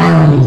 brown